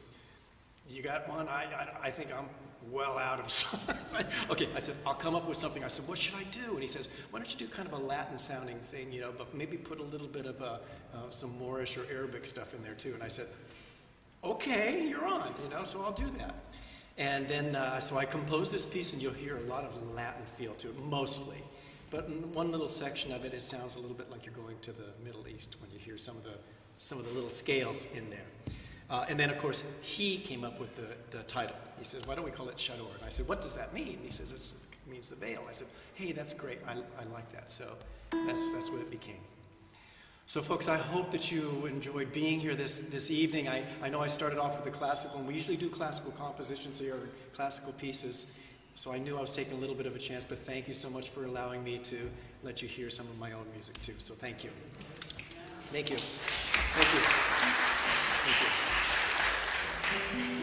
"You got one? I I, I think I'm well out of <laughs> songs." okay, I said, "I'll come up with something." I said, "What should I do?" And he says, "Why don't you do kind of a Latin sounding thing, you know, but maybe put a little bit of uh, uh, some Moorish or Arabic stuff in there too?" And I said, "Okay, you're on, you know, so I'll do that." And then, uh, so I composed this piece, and you'll hear a lot of Latin feel to it, mostly. But in one little section of it, it sounds a little bit like you're going to the Middle East when you hear some of the, some of the little scales in there. Uh, and then, of course, he came up with the, the title. He says, why don't we call it Chador? And I said, what does that mean? He says, it means the veil. I said, hey, that's great. I, I like that. So that's, that's what it became. So, folks, I hope that you enjoyed being here this, this evening. I, I know I started off with the classical, and we usually do classical compositions here, classical pieces. So I knew I was taking a little bit of a chance, but thank you so much for allowing me to let you hear some of my own music too. So thank you. Thank you. Thank you. Thank you. Thank <laughs> you.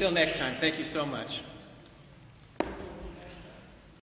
Until next time, thank you so much.